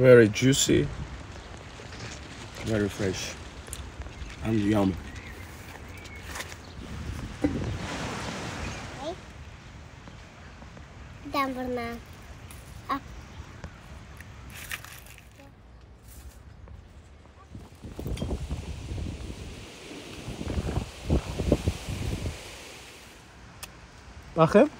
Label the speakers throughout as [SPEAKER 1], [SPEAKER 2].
[SPEAKER 1] Very juicy, very fresh, and yum.
[SPEAKER 2] Den burnuna. Al.
[SPEAKER 1] Bakın.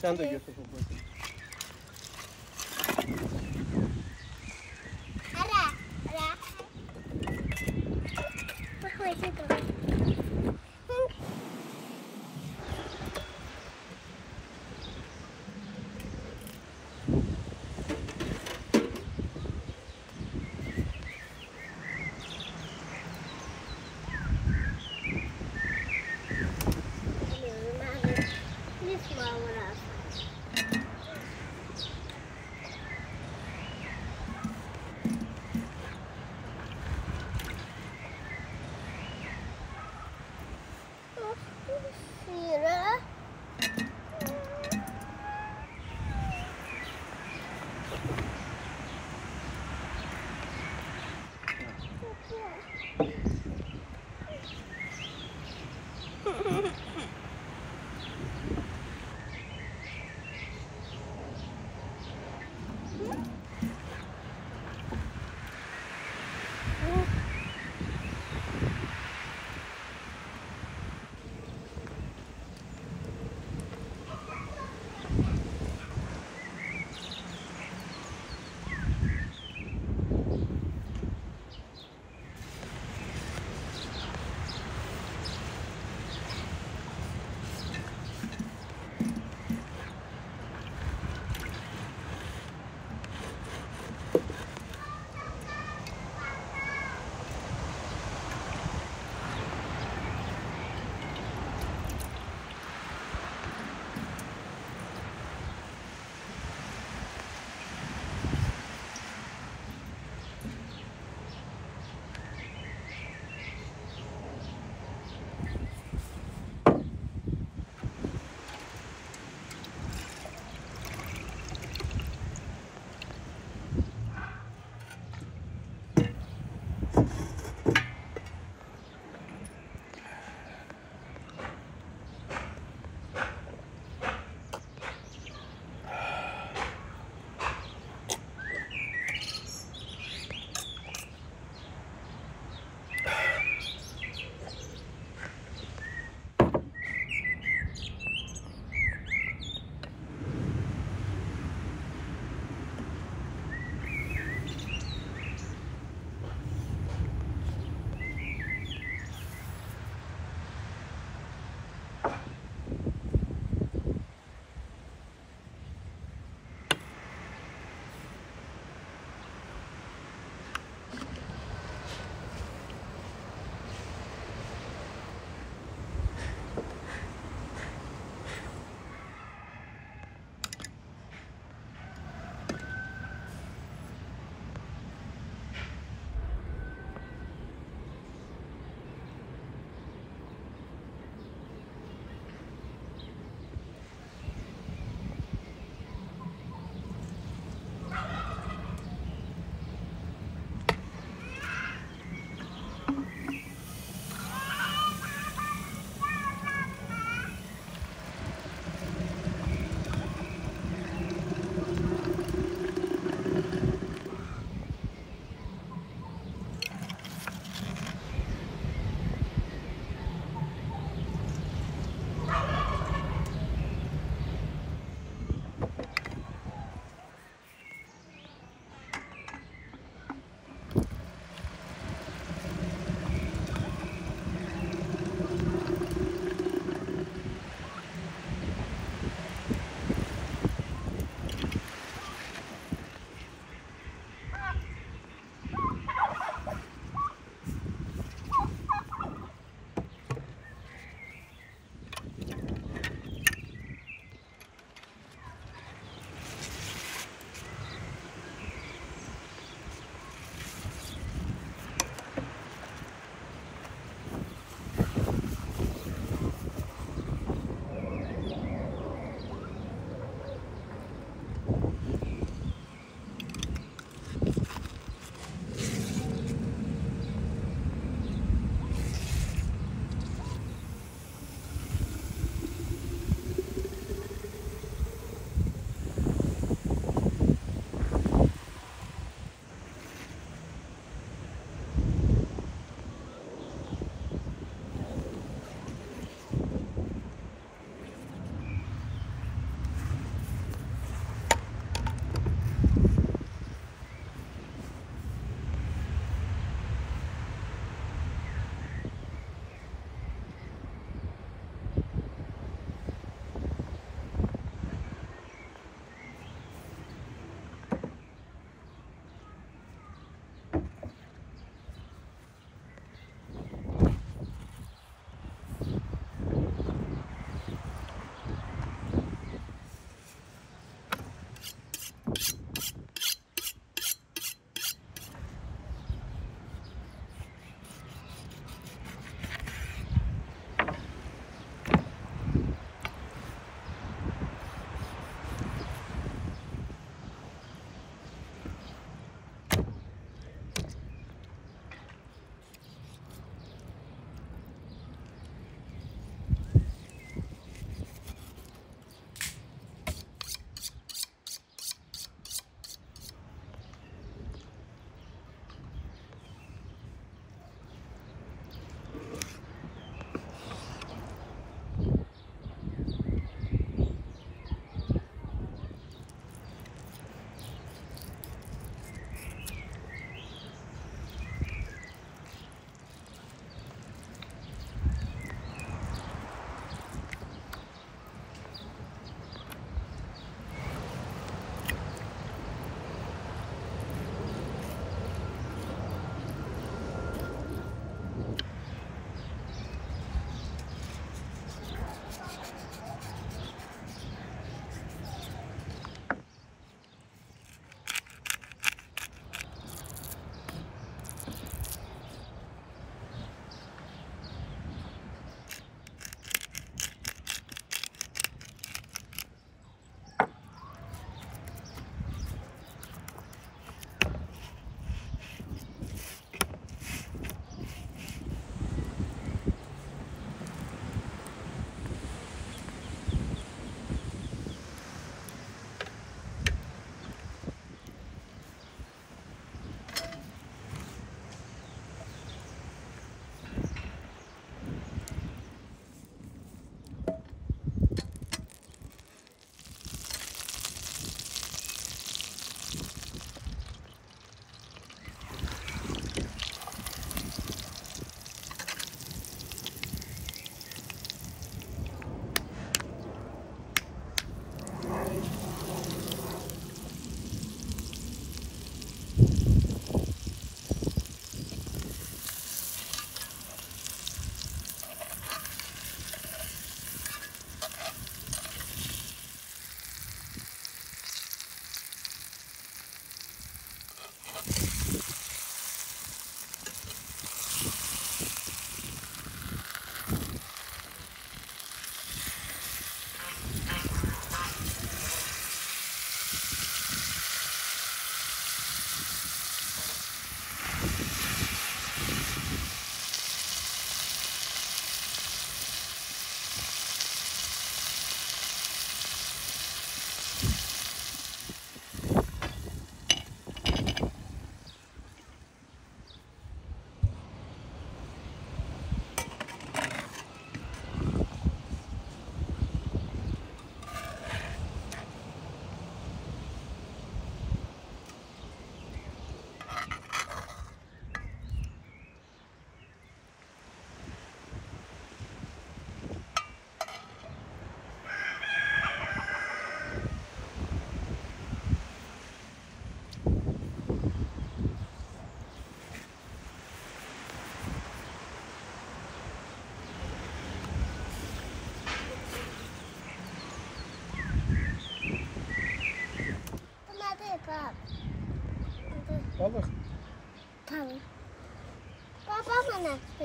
[SPEAKER 2] 相对约束
[SPEAKER 1] 不会？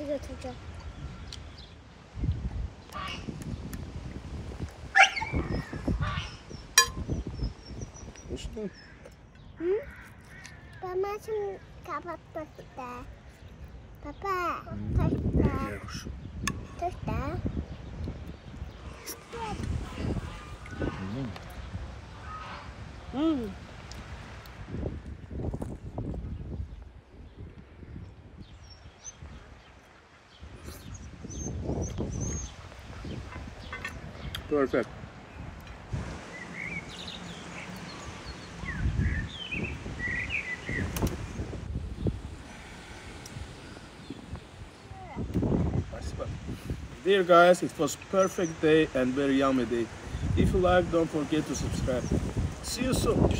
[SPEAKER 2] дэндгээ
[SPEAKER 1] тууж аа. Иштэй. Хм? Памачин капаттаа. Папа.
[SPEAKER 2] Тахтаа.
[SPEAKER 1] Тахтаа. Мм.
[SPEAKER 2] Мм. perfect. Dear guys, it was perfect day and very yummy day. If you like, don't forget to subscribe. See you soon.